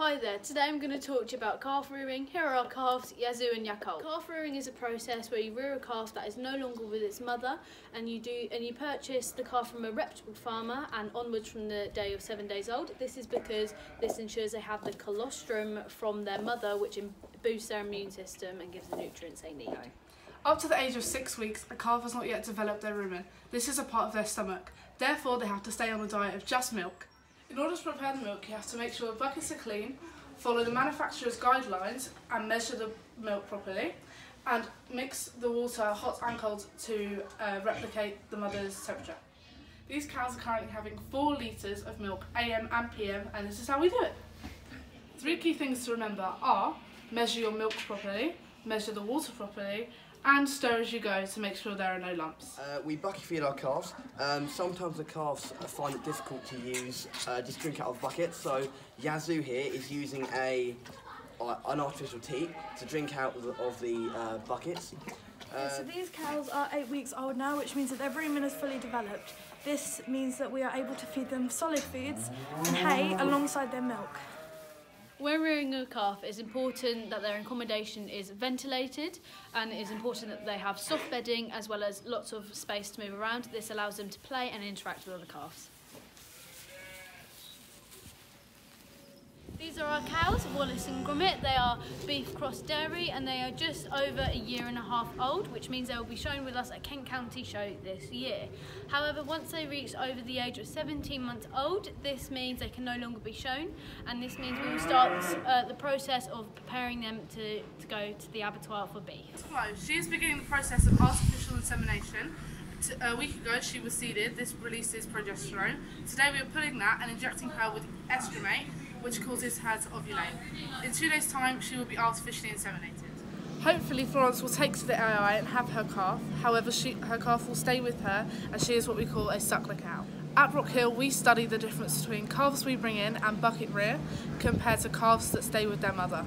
Hi there, today I'm going to talk to you about calf rearing. Here are our calves, Yazoo and Yakult. Calf rearing is a process where you rear a calf that is no longer with its mother and you do and you purchase the calf from a reputable farmer and onwards from the day of seven days old. This is because this ensures they have the colostrum from their mother which boosts their immune system and gives the nutrients they need. Up to the age of six weeks, a calf has not yet developed their rumen. This is a part of their stomach. Therefore, they have to stay on a diet of just milk. In order to prepare the milk, you have to make sure the buckets are clean, follow the manufacturer's guidelines and measure the milk properly, and mix the water hot and cold to uh, replicate the mother's temperature. These cows are currently having 4 litres of milk AM and PM and this is how we do it. Three key things to remember are measure your milk properly, measure the water properly and stir as you go to make sure there are no lumps. Uh, we bucket feed our calves. Um, sometimes the calves find it difficult to use uh, just drink out of buckets. So Yazoo here is using a uh, an artificial teat to drink out of the, of the uh, buckets. Uh, so these cows are eight weeks old now, which means that their rumen is fully developed. This means that we are able to feed them solid foods and hay alongside their milk. When rearing a calf, it's important that their accommodation is ventilated and it is important that they have soft bedding as well as lots of space to move around. This allows them to play and interact with other calves. These are our cows, Wallace and Gromit. They are beef cross dairy and they are just over a year and a half old, which means they will be shown with us at Kent County Show this year. However, once they reach over the age of 17 months old, this means they can no longer be shown and this means we will start uh, the process of preparing them to, to go to the abattoir for beef. She is beginning the process of artificial insemination a week ago she was seeded, this releases progesterone. Today we are pulling that and injecting her with Estrumate which causes her to ovulate. In two days' time, she will be artificially inseminated. Hopefully Florence will take to the AI and have her calf, however she, her calf will stay with her as she is what we call a suckler cow. At Brockhill we study the difference between calves we bring in and bucket rear compared to calves that stay with their mother.